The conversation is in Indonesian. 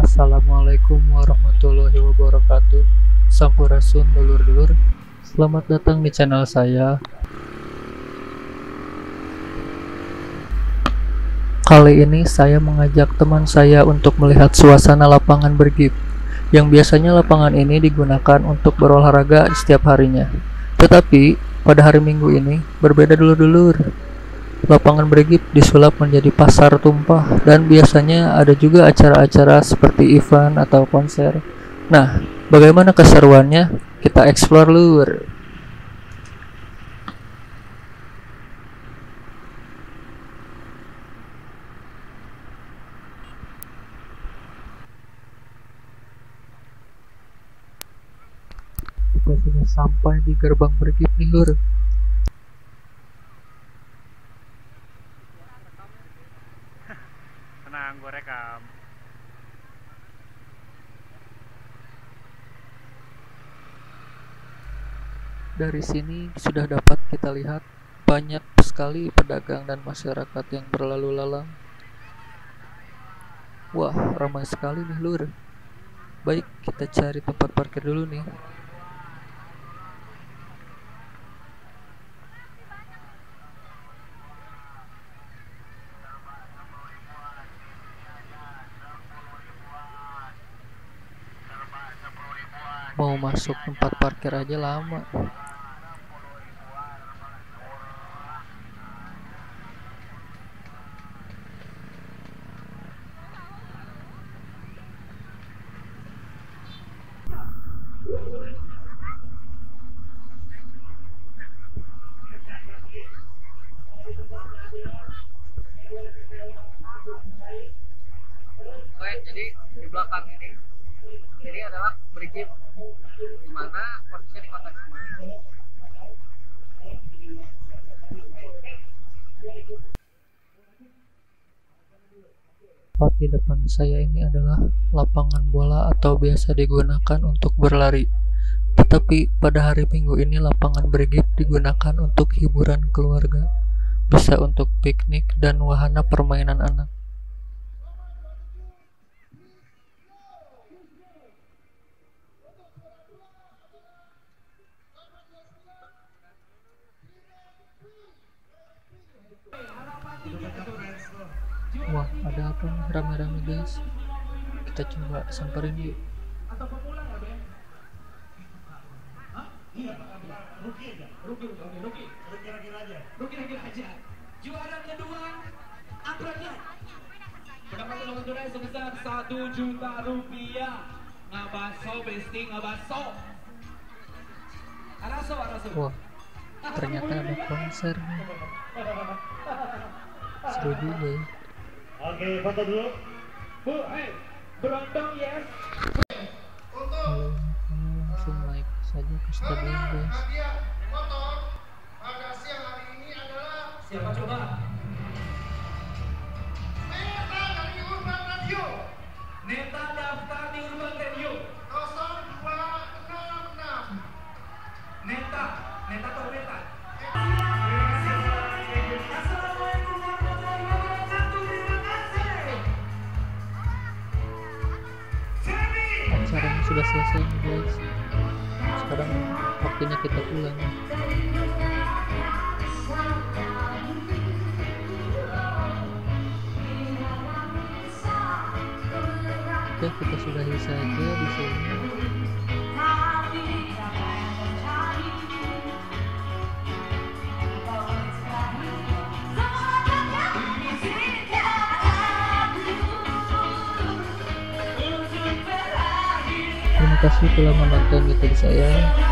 Assalamualaikum warahmatullahi wabarakatuh. Sampurasun dulur-dulur. Selamat datang di channel saya. Kali ini saya mengajak teman saya untuk melihat suasana lapangan bergib yang biasanya lapangan ini digunakan untuk berolahraga setiap harinya. Tetapi, pada hari minggu ini berbeda dulur-dulur. Lapangan bergip disulap menjadi pasar tumpah dan biasanya ada juga acara-acara seperti event atau konser Nah, bagaimana keseruannya? Kita explore sudah sampai di gerbang bergip nih lur. Tenang, gue rekam. Dari sini sudah dapat kita lihat banyak sekali pedagang dan masyarakat yang berlalu lalang. Wah, ramai sekali nih lur. Baik, kita cari tempat parkir dulu nih. Mau masuk tempat parkir aja lama. Oke, jadi di belakang ini ini adalah bergip di mana posisinya di kotak semua. Tepat di depan saya ini adalah lapangan bola atau biasa digunakan untuk berlari. Tetapi pada hari Minggu ini lapangan bergip digunakan untuk hiburan keluarga. Bisa untuk piknik dan wahana permainan anak. Wah, ada apa rame-rame guys? Kita coba samperin yuk. Sebesar satu juta rupiah Ngabaso besting ngabaso Araso araso Wah, ternyata ada konser. Seru juga ya. Oke, foto dulu. Bu, hey, berondong yes Kalau ini langsung naik saja ke stadion guys. Siapa coba? Neta daftar di Urban Radio Neta, Neta atau Neta? Assalamualaikum warahmatullahi wabarakatuh Terima kasih Semi Acaranya sudah selesai guys. Sekarang waktunya kita pulang. Oke, kita sudahi saja di sini. Kasih telah menonton YouTube saya.